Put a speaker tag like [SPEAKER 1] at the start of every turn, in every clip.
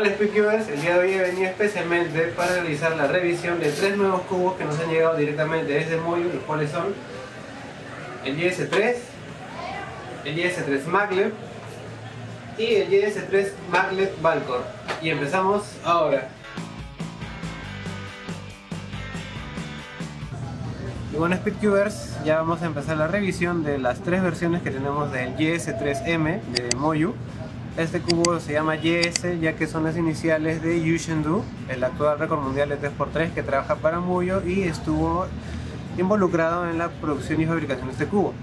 [SPEAKER 1] Hola Speakers, el día de hoy he venido especialmente para realizar la revisión de tres nuevos cubos que nos han llegado directamente desde Moyo, los cuales son el YS3, el YS3 Maglev y el YS3 Maglev Valcor. Y empezamos ahora. Y bueno Speedcubers, ya vamos a empezar la revisión de las tres versiones que tenemos del YS3M de Moyu este cubo se llama YS ya que son las iniciales de Yushendu, el actual récord mundial de 3x3 que trabaja para Muyo y estuvo involucrado en la producción y fabricación de este cubo.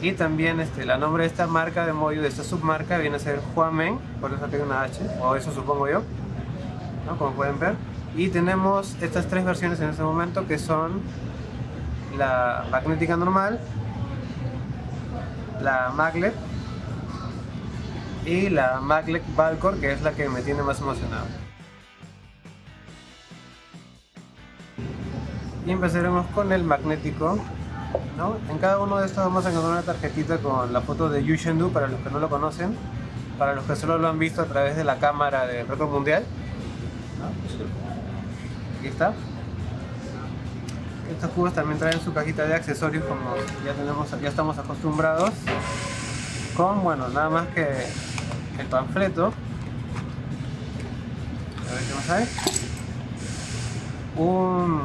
[SPEAKER 1] Y también este, la nombre de esta marca de Moyo, de esta submarca, viene a ser Huamen, por eso tiene una H, o eso supongo yo, como pueden ver. Y tenemos estas tres versiones en este momento que son la magnética normal, la maglev y la Maglev Valcor que es la que me tiene más emocionado. Y empezaremos con el magnético. ¿no? En cada uno de estos vamos a encontrar una tarjetita con la foto de Yu Shendu para los que no lo conocen, para los que solo lo han visto a través de la cámara del récord mundial. Aquí está. Estos cubos también traen su cajita de accesorios como ya tenemos, ya estamos acostumbrados. Con bueno, nada más que el panfleto. A ver qué más hay. Un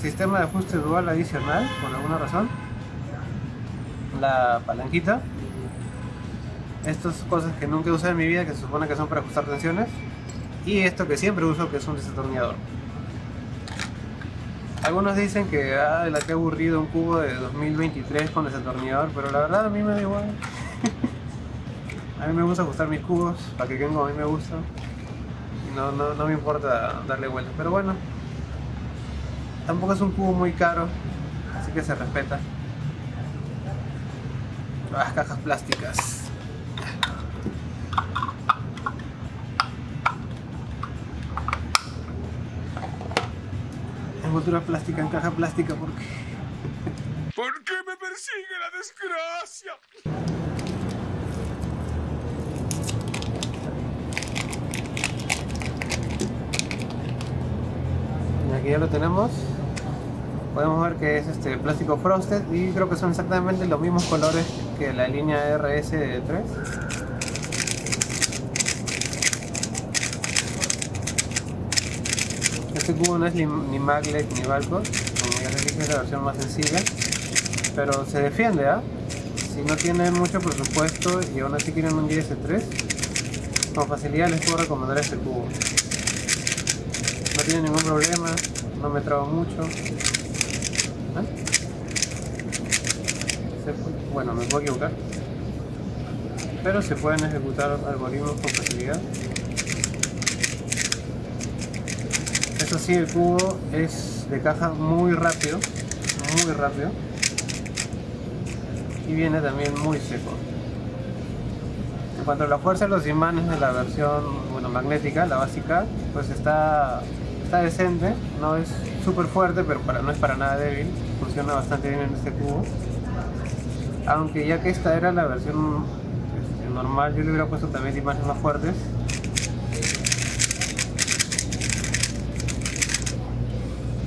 [SPEAKER 1] sistema de ajuste dual adicional, por alguna razón. La palanquita. Estas cosas que nunca usé en mi vida, que se supone que son para ajustar tensiones. Y esto que siempre uso, que es un desatornillador. Algunos dicen que, ah, la que aburrido un cubo de 2023 con desatornillador, pero la verdad a mí me da igual. A mí me gusta ajustar mis cubos para que queden como a mí me gusta. No, no, no me importa darle vueltas. Pero bueno, tampoco es un cubo muy caro, así que se respeta. Las cajas plásticas. Envoltura plástica en caja plástica porque...
[SPEAKER 2] ¿Por qué me persigue la desgracia?
[SPEAKER 1] Aquí ya lo tenemos. Podemos ver que es este plástico frosted y creo que son exactamente los mismos colores que la línea RS3 este cubo no es ni, maglet ni Valco como ya les dije es la versión más sencilla pero se defiende ¿ah? si no tienen mucho presupuesto y aún así quieren un DS3 con facilidad les puedo recomendar este cubo. No tiene ningún problema, no me traba mucho. ¿Eh? Bueno, me puedo equivocar. Pero se pueden ejecutar algoritmos con facilidad. Eso sí, el cubo es de caja muy rápido, muy rápido. Y viene también muy seco. En cuanto a la fuerza de los imanes de la versión bueno, magnética, la básica, pues está está decente, no es súper fuerte, pero no es para nada débil, funciona bastante bien en este cubo. Aunque ya que esta era la versión este, normal, yo le hubiera puesto también imágenes más fuertes.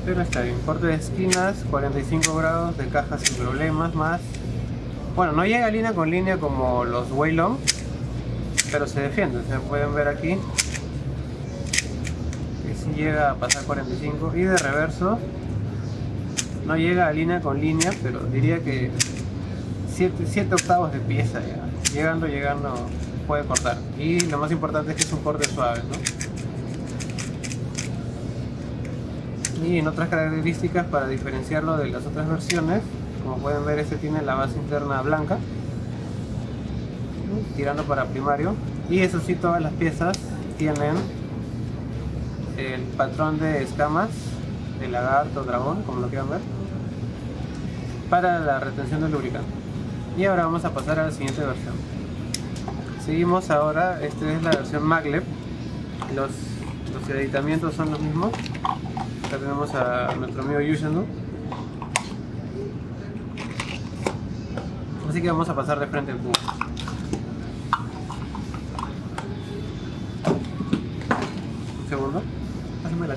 [SPEAKER 1] Pero está bien, corte de esquinas, 45 grados de caja sin problemas, más... Bueno, no llega línea con línea como los Waylon, pero se defiende, se pueden ver aquí llega a pasar 45 y de reverso no llega a línea con línea pero diría que 7, octavos de pieza ya. Llegando llegando puede cortar. Y lo más importante es que es un corte suave y en otras características para diferenciarlo de las otras versiones como pueden ver este tiene la base interna blanca tirando para primario. Y eso sí todas las piezas tienen el patrón de escamas de lagarto, dragón, como lo quieran ver, para la retención del lubricante. Y ahora vamos a pasar a la siguiente versión. Seguimos ahora, esta es la versión Maglev. Los, los editamientos son los mismos. Acá tenemos a nuestro amigo Yushendu. Así que vamos a pasar de frente al cubo.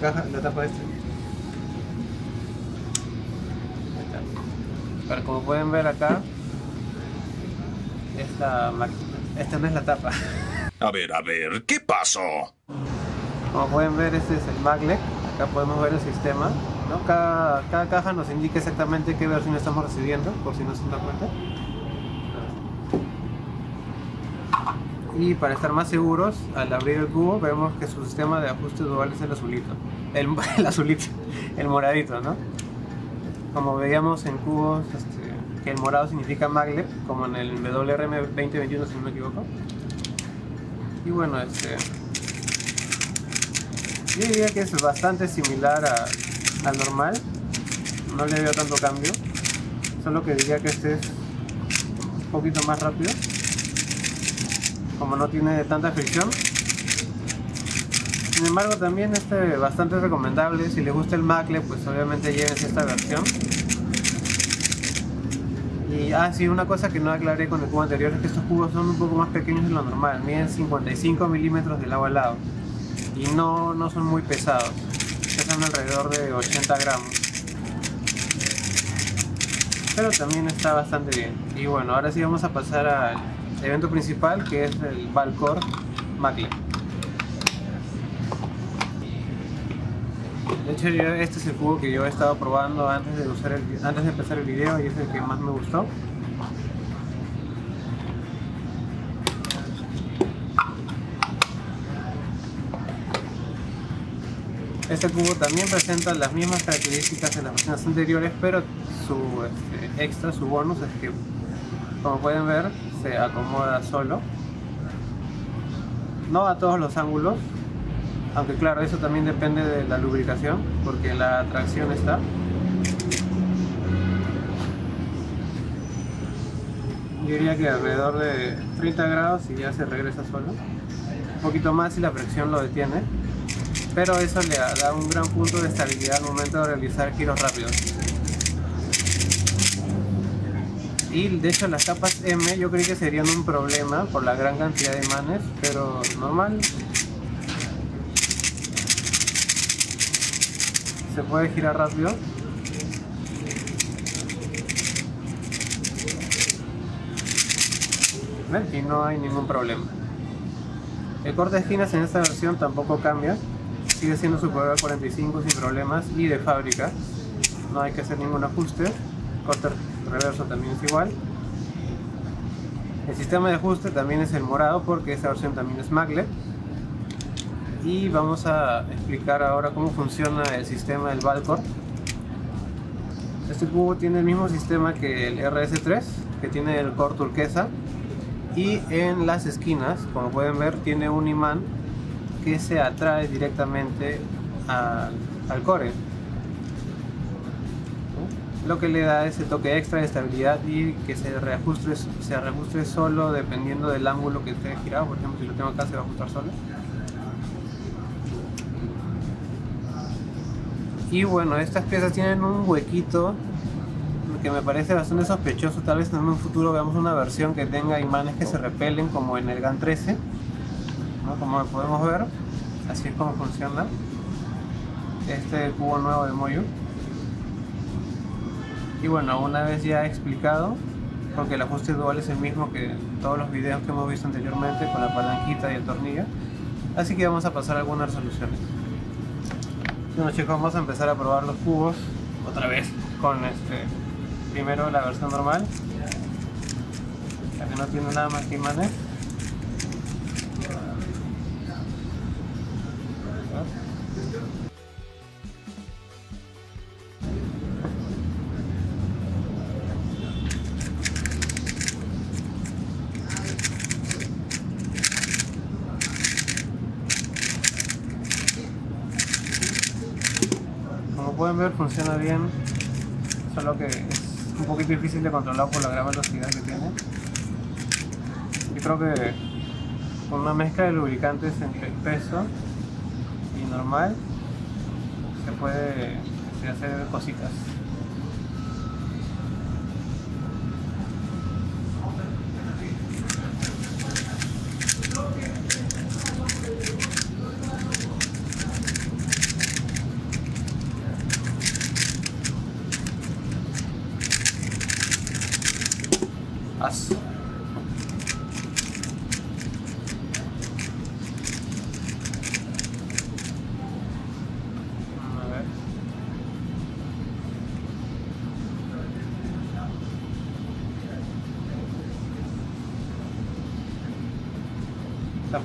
[SPEAKER 1] Caja, la tapa este. Pero como pueden ver acá, esta máquina. Esta no es la tapa.
[SPEAKER 2] A ver, a ver, ¿qué pasó?
[SPEAKER 1] Como pueden ver, este es el magnet. Acá podemos ver el sistema. ¿no? Cada, cada caja nos indica exactamente qué versión estamos recibiendo, por si no se dan cuenta. Y para estar más seguros, al abrir el cubo vemos que su sistema de ajuste dual es el azulito. El, azulito, el moradito, ¿no? Como veíamos en cubos, este, que el morado significa maglev, como en el WRM 2021 si no me equivoco. Y bueno, este, yo diría que es bastante similar al normal. No le veo tanto cambio. Solo que diría que este es un poquito más rápido. Como no tiene tanta fricción. Sin embargo también este bastante recomendable. Si le gusta el Macle, pues obviamente llévense esta versión. Y ah, una cosa que no aclaré con el cubo anterior es que estos cubos son un poco más pequeños de lo normal. Miden 55 milímetros de lado a lado y no, no son muy pesados. Pesan alrededor de 80 gramos. Pero también está bastante bien. Y bueno, ahora sí vamos a pasar al evento principal que es el Valcor Maclean. De hecho, este es el cubo que yo he estado probando antes de, usar el, antes de empezar el video y es el que más me gustó. Este cubo también presenta las mismas características de las versiones anteriores, pero su este, extra, su bonus es que, como pueden ver, se acomoda solo. No a todos los ángulos, aunque claro, eso también depende de la lubricación, porque la tracción está. Yo diría que alrededor de 30 grados y ya se regresa solo. Un poquito más si la fricción lo detiene pero eso le da un gran punto de estabilidad al momento de realizar giros rápidos. Y de hecho las capas M yo creí que serían un problema por la gran cantidad de imanes, pero normal. Se puede girar rápido. Y no hay ningún problema. El corte de esquinas en esta versión tampoco cambia, sigue siendo superior a 45 sin problemas y de fábrica, no hay que hacer ningún ajuste, corte reverso también es igual. El sistema de ajuste también es el morado porque esta versión también es maglev. Y vamos a explicar ahora cómo funciona el sistema del Valcor. Este cubo tiene el mismo sistema que el RS3, que tiene el core turquesa. Y en las esquinas, como pueden ver, tiene un imán que se atrae directamente al, al core. Lo que le da ese toque extra de estabilidad y que se reajuste, se reajuste solo dependiendo del ángulo que esté girado. Por ejemplo, si lo tengo acá se va a ajustar solo. Y bueno, estas piezas tienen un huequito que me parece bastante sospechoso. Tal vez en un futuro veamos una versión que tenga imanes que se repelen como en el GAN 13. ¿no? Como podemos ver, así es como funciona este cubo nuevo de Moyu. Y bueno, una vez ya explicado, porque el ajuste dual es el mismo que en todos los videos que hemos visto anteriormente con la palanquita y el tornillo. Así que vamos a pasar a algunas resoluciones. Bueno chicos, vamos a empezar a probar los cubos otra vez con este primero la versión normal la que no tiene nada más que imanes pueden ver funciona bien solo que es un poquito difícil de controlar por la gran velocidad que tiene. Yo creo que con una mezcla de lubricantes entre espeso y normal se puede hacer cositas Yo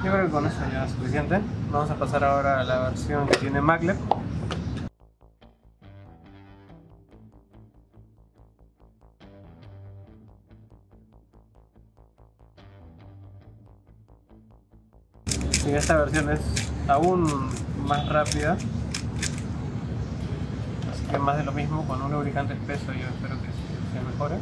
[SPEAKER 1] creo que con eso ya es suficiente. Vamos a pasar ahora a la versión que tiene maglev. Y esta versión es aún más rápida. Así que más de lo mismo, con un lubricante espeso yo espero que se mejore.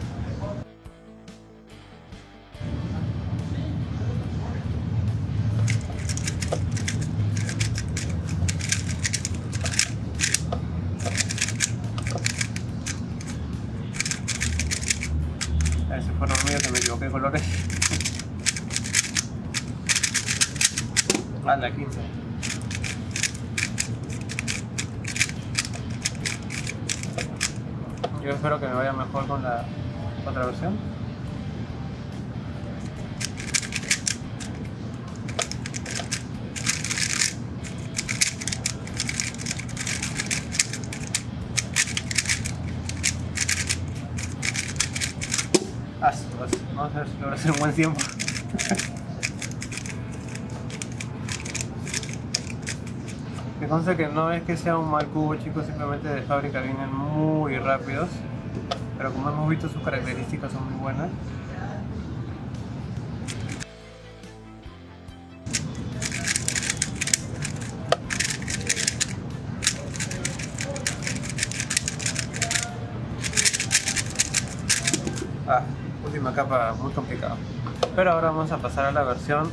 [SPEAKER 1] Ese fue el mío que me equivoqué de colores. Ah, la 15. Yo espero que me vaya mejor con la otra versión. Ah, pues, vamos a ver si hacer un buen tiempo. Que conste que no es que sea un mal cubo, chicos, simplemente de fábrica vienen muy rápidos. Pero como hemos visto, sus características son muy buenas. Ah, última capa muy complicado. Pero ahora vamos a pasar a la versión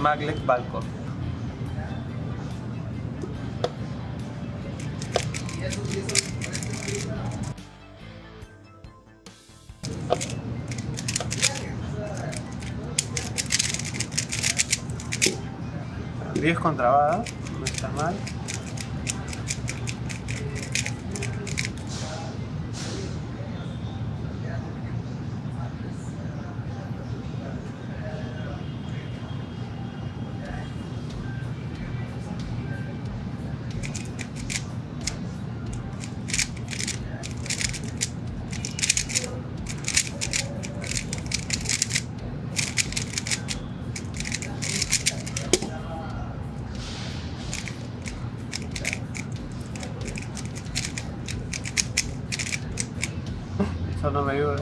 [SPEAKER 1] Maglev Balcon. Diez con trabada, no está mal. Eso no me ayuda.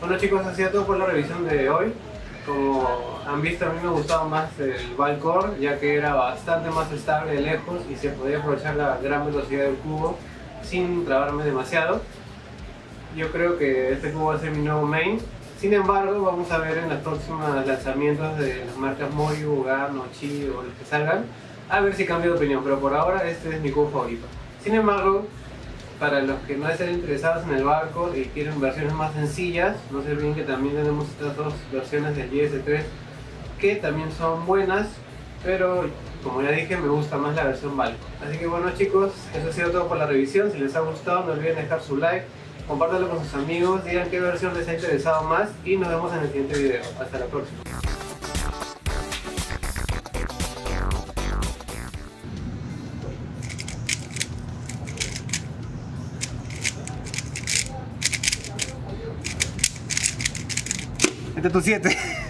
[SPEAKER 1] Bueno chicos, sido todo por la revisión de hoy. Como han visto, a mí me gustaba más el Valcor, ya que era bastante más estable de lejos y se podía aprovechar la gran velocidad del cubo sin trabarme demasiado. Yo creo que este cubo va a ser mi nuevo main. Sin embargo, vamos a ver en los próximos lanzamientos de las marcas Moyu, Gan, Chi o los que salgan, a ver si cambio de opinión. Pero por ahora este es mi cubo favorito. Sin embargo, para los que no estén interesados en el barco y quieren versiones más sencillas, no se olviden que también tenemos estas dos versiones del IS-3 que también son buenas, pero como ya dije me gusta más la versión Balco. Así que bueno chicos, eso ha sido todo por la revisión, si les ha gustado no olviden dejar su like, compártanlo con sus amigos, digan qué versión les ha interesado más y nos vemos en el siguiente video. Hasta la próxima. Este es tu 7.